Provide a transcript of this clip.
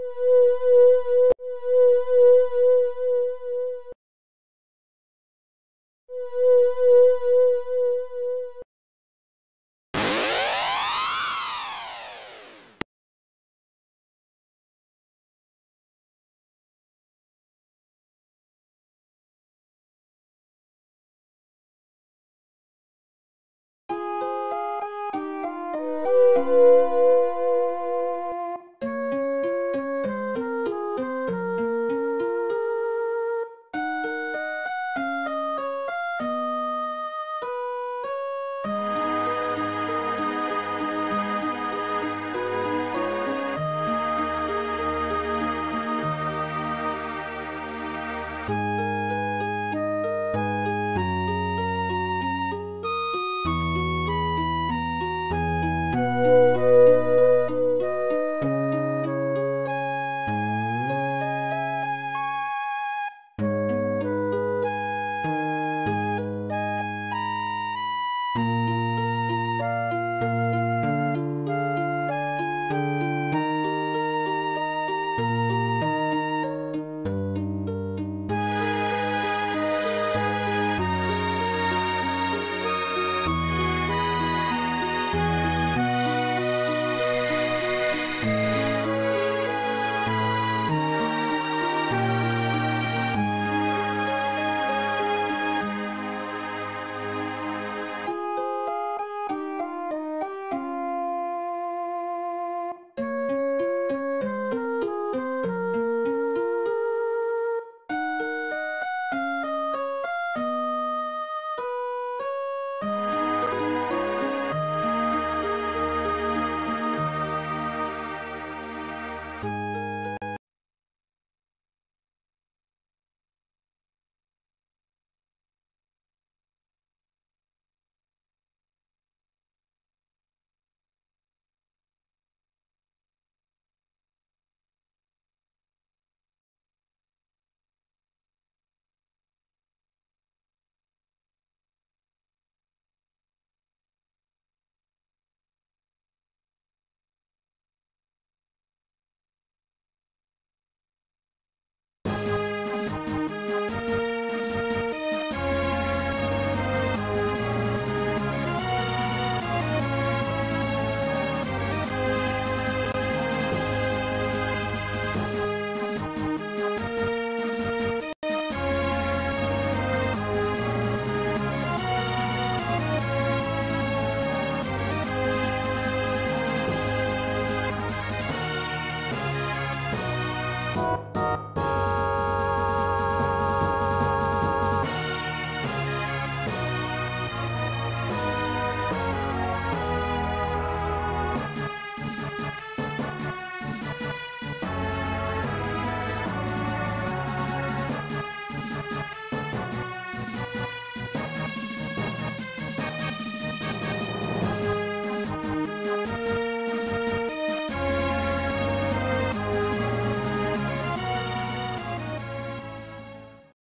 Thank you.